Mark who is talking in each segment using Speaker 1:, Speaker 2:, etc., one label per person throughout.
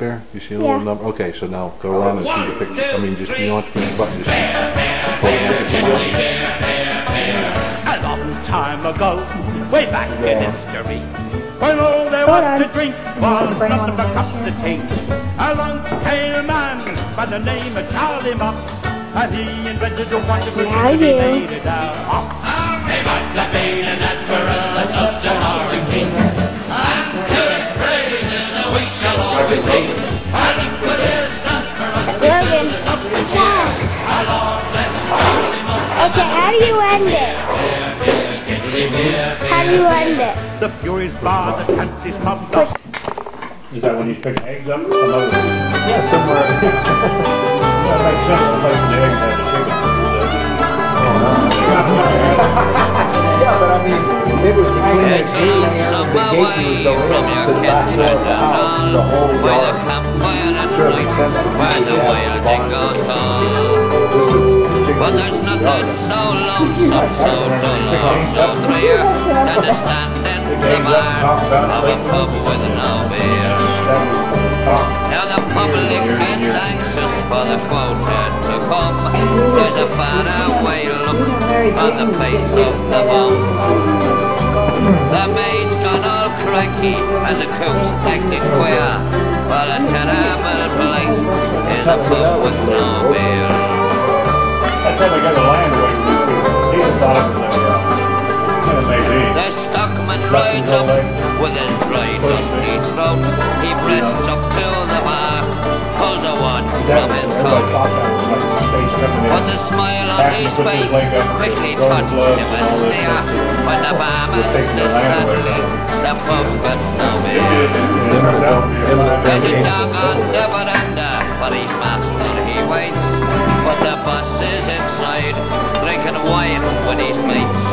Speaker 1: there? You see a
Speaker 2: Yeah.
Speaker 1: number? Okay, so now go around and see the picture. I mean, just, you don't have to push the button, just hold it like it's
Speaker 3: A long time ago, way back in history, when all there
Speaker 2: Hold
Speaker 3: was to drink was
Speaker 2: Bring
Speaker 3: nothing
Speaker 2: one
Speaker 3: but
Speaker 2: of
Speaker 3: cups of tea. Along came a man by the name of Charlie Mop, and he invented a wonderful
Speaker 2: Yeah, I
Speaker 3: drink and he
Speaker 2: do.
Speaker 3: made it out. hop.
Speaker 2: Logan. You end it? How do you end it?
Speaker 3: The Furies bar, the Fancy's pub, the
Speaker 1: Is that when you pick eggs up or some other? Yeah, somewhere. That makes sense, like the eggs have the chicken.
Speaker 4: Yeah, but I mean, it was between the
Speaker 5: It's
Speaker 4: gate
Speaker 5: a
Speaker 4: and
Speaker 5: lonesome
Speaker 4: the gate
Speaker 5: away
Speaker 4: you would go
Speaker 5: from
Speaker 4: in
Speaker 5: your
Speaker 4: to the back door of the house, the whole
Speaker 5: By the
Speaker 4: yard.
Speaker 5: campfire at
Speaker 4: Sure,
Speaker 5: night,
Speaker 4: makes sense to me.
Speaker 5: where the
Speaker 4: Yeah,
Speaker 5: wild
Speaker 4: the
Speaker 5: thing But there's nothing so lonesome, so dull so drear than to stand in the bar of a pub with no beer. Now the public gets anxious for the quota to come. There's a faraway look on the face of the bum. The maid's gone all cranky and the cook's acting queer. Well, a terrible place is a pub with no beer.
Speaker 1: How they got the land these people. Thought it was a, uh, of.
Speaker 5: The stockman rides up with his dry, dusty throat. He breasts up to the bar, pulls a wad from his coat. But the smile on his face quickly turned to a sneer when the barman says suddenly, the pub got no beer. There's a dog on the veranda, but his master drinking wine with his mates.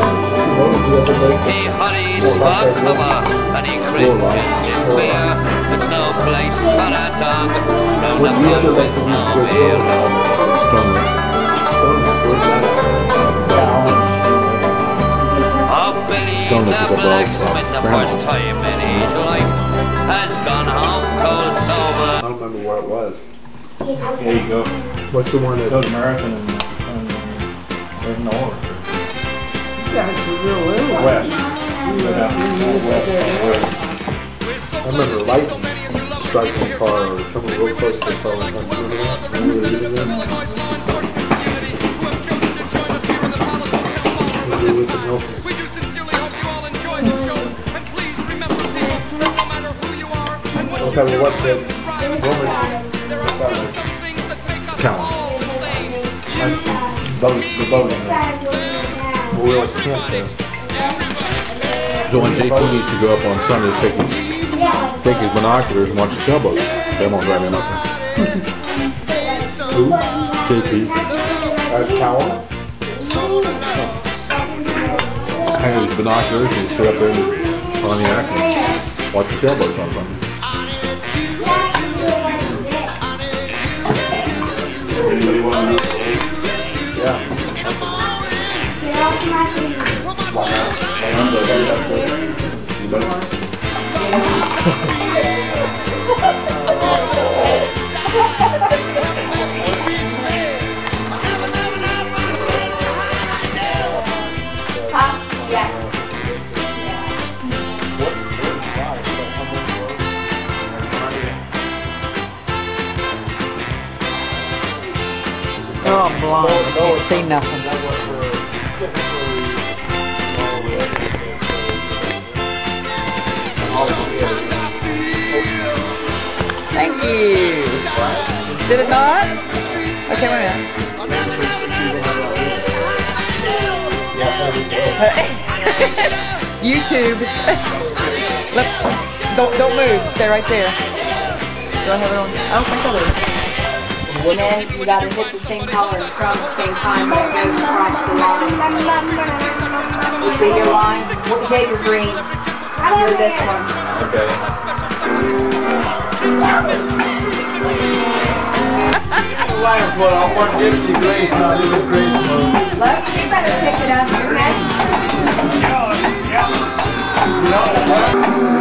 Speaker 5: He hurries for cover and he cringes in fear. It's no place for a dog round a with no beer. Oh, Billy
Speaker 1: Don't look
Speaker 5: the
Speaker 1: at the dog,
Speaker 5: blacksmith, the first time in his life, has gone home cold sober.
Speaker 4: I don't remember where it was.
Speaker 1: There you go.
Speaker 4: What's the one that?
Speaker 1: Go to American and, and there's no order.
Speaker 4: Real little.
Speaker 1: West. West, west.
Speaker 4: I remember lightning striking the car or coming real close to the car. and I'm remember that? When we were leaving there? When we were with the Nelson.
Speaker 6: We do sincerely hope you all the show. And please remember, people, no matter who you are and what
Speaker 4: Okay, well, what's it?
Speaker 6: Ryan,
Speaker 4: Roman
Speaker 6: there are still some things that make us
Speaker 1: Count.
Speaker 6: all the same.
Speaker 1: Boat, the boating.
Speaker 4: Well, we always camped there.
Speaker 1: So when JP needs to go up on Sunday, take his, take his binoculars and watch the sailboat. They won't drive him up there.
Speaker 4: Who?
Speaker 1: JP
Speaker 4: Uh, Callum?
Speaker 1: has his binoculars and sit up there in Pontiac and watch the sailboats on Sunday. Anybody want to know?
Speaker 7: Oh, I'm blind. I can't see nothing. You. Did it not? Okay, wait a minute. YouTube. Look, don't don't move. Stay right there. Do I have it on? I don't think I do.
Speaker 8: And then you gotta hit the same color and strum at the same time when it goes across the line. You see your line? What hit your green? Do this one.
Speaker 1: Okay.
Speaker 4: Well, I want to give to Grace, not Grace.
Speaker 8: Look, you better pick it up. Oh, You're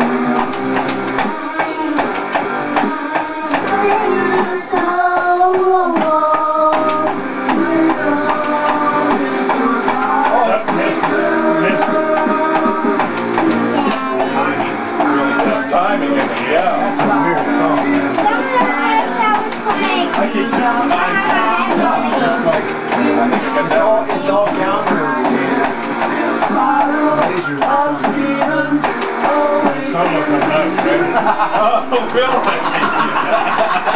Speaker 8: ready.
Speaker 3: Oh, really?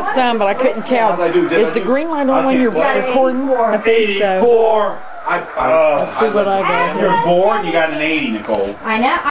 Speaker 3: I
Speaker 7: got some, but I couldn't tell.
Speaker 3: I do, did
Speaker 7: Is the green light on when you're
Speaker 3: Okay.
Speaker 7: recording? I think so.
Speaker 3: 84. I, I,
Speaker 7: Let's see what I got.
Speaker 3: You're bored, you got an 80, Nicole.
Speaker 8: I know.